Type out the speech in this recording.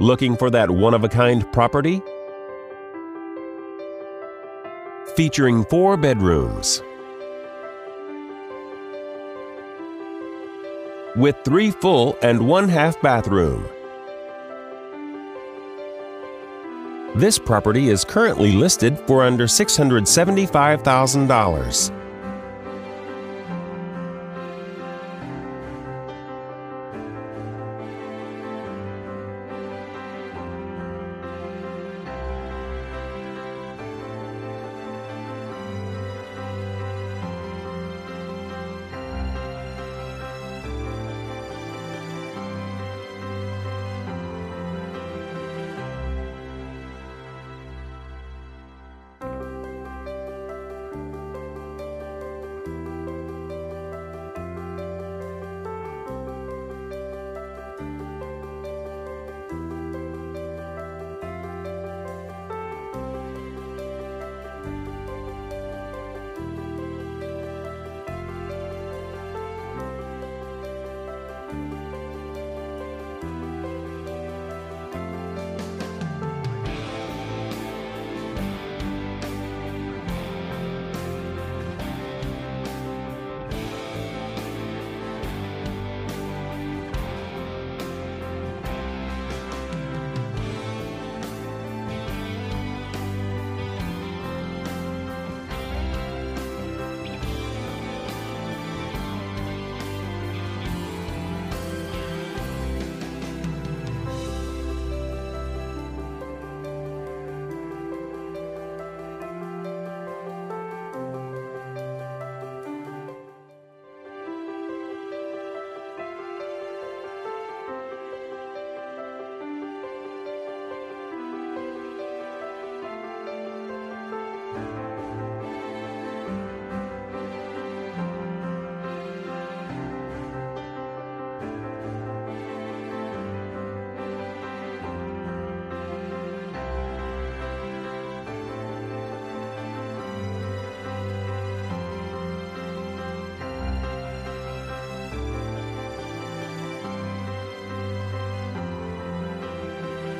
Looking for that one of a kind property? Featuring four bedrooms with three full and one half bathroom. This property is currently listed for under $675,000.